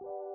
you